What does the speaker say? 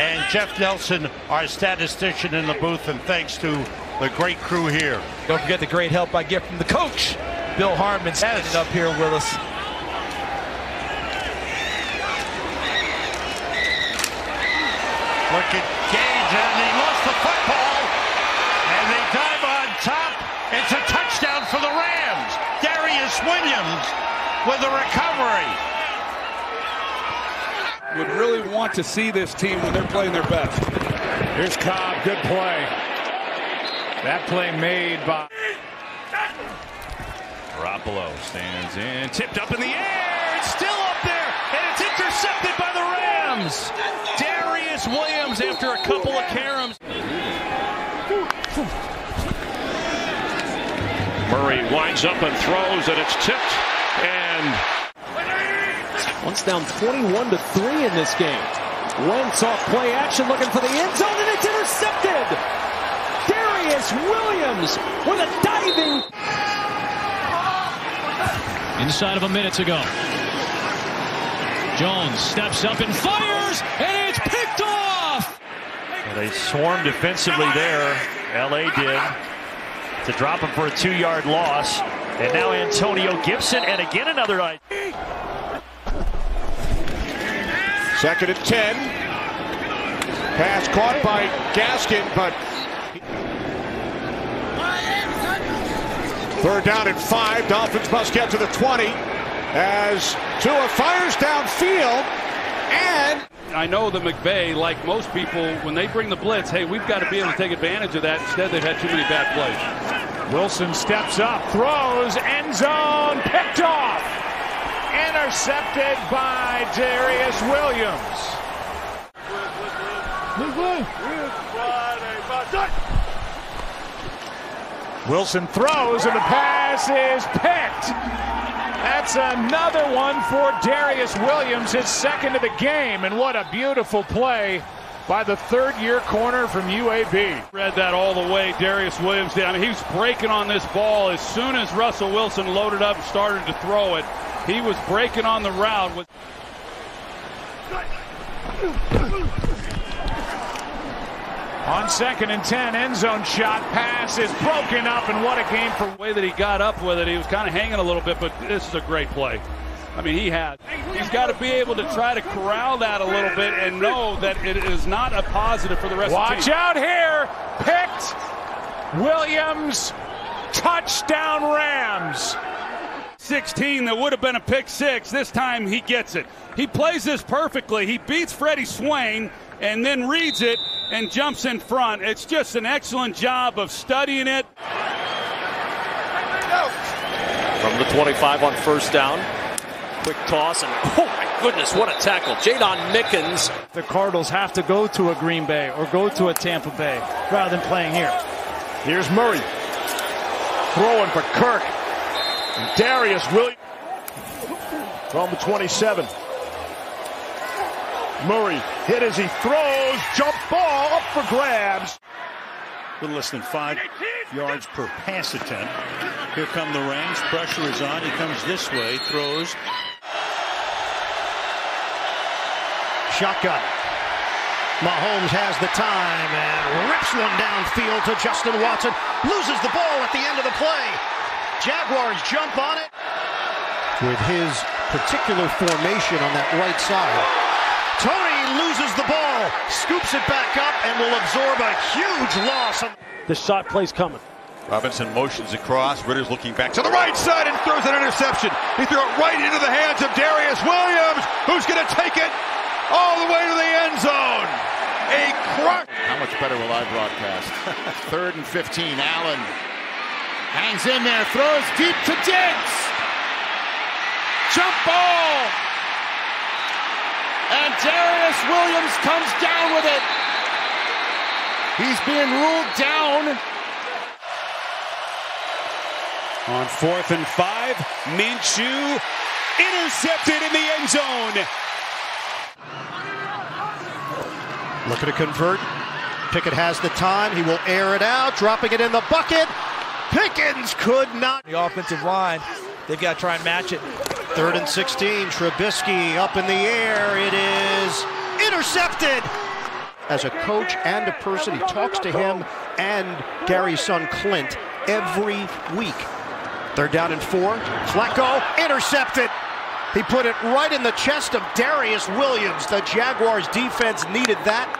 and Jeff Nelson, our statistician in the booth, and thanks to the great crew here. Don't forget the great help I get from the coach, Bill Harmon, standing yes. up here with us. Look at Gage, and he lost the football, and they dive on top. It's a touchdown for the Rams. Darious Williams with a recovery. Would really want to see this team when they're playing their best. Here's Cobb, good play. That play made by Garoppolo stands in, tipped up in the air. It's still up there, and it's intercepted by the Rams. Darious Williams after a couple of caroms. Murray winds up and throws, and it's tipped. And once down 21 to 3 in this game. Wentz off play action looking for the end zone, and it's intercepted. Darious Williams with a diving. Inside of a minute to go. Jones steps up and fires, and it's picked off. Well, they swarmed defensively there. LA did to drop him for a two-yard loss. And now Antonio Gibson, and again another. Second and 10. Pass caught by Gaskin, but third down and five. Dolphins must get to the 20 as Tua fires downfield and I know that McVay, like most people, when they bring the blitz, hey, we've got to be able to take advantage of that. Instead, they've had too many bad plays. Wilson steps up, throws, end zone, picked off. Intercepted by Darious Williams. Wilson throws, and the pass is picked. That's another one for Darious Williams, his second of the game. And what a beautiful play by the third year corner from UAB. Read that all the way. Darious Williams down. He was breaking on this ball as soon as Russell Wilson loaded up and started to throw it. He was breaking on the route. With on second and 10, end zone shot pass is broken up, and what a game for the way that he got up with it. He was kind of hanging a little bit, but this is a great play. I mean, he has. He's got to be able to try to corral that a little bit and know that it is not a positive for the rest Watch of the team. Watch out here. Picked. Williams. Touchdown Rams. 16 that would have been a pick six. This time he gets it. He plays this perfectly. He beats Freddie Swain and then reads it and jumps in front. It's just an excellent job of studying it. From the 25 on first down. Quick toss and oh my goodness, what a tackle. Jaydon Mickens. The Cardinals have to go to a Green Bay or go to a Tampa Bay rather than playing here. Here's Murray. Throwing for Kirk. And Darious Williams. From the 27. Murray hit as he throws. Jump ball up for grabs. A little less than five yards per pass attempt. Here come the Rams. Pressure is on. He comes this way. Throws. Shotgun. Mahomes has the time and rips one downfield to Justin Watson. Loses the ball at the end of the play. Jaguars jump on it. With his particular formation on that right side, Tony loses the ball, scoops it back up, and will absorb a huge loss. The shot play's coming. Robinson motions across. Ridder's looking back to the right side and throws an interception. He threw it right into the hands of Darious Williams, who's going to take it all the way to the end zone. A crush. How much better will I broadcast? Third and 15. Allen hangs in there, throws deep to Diggs. Jump ball. And Darious Williams comes down with it. He's being ruled down. On fourth and five, Minshew intercepted in the end zone. Looking to convert. Pickett has the time. He will air it out, dropping it in the bucket. Pickens could not. The offensive line, they've got to try and match it. Third and 16, Trubisky up in the air. It is intercepted. as a coach and a person. He talks to him and Gary's son Clint every week. They're down in four. Flacco intercepted. He put it right in the chest of Darious Williams. The Jaguars defense needed that.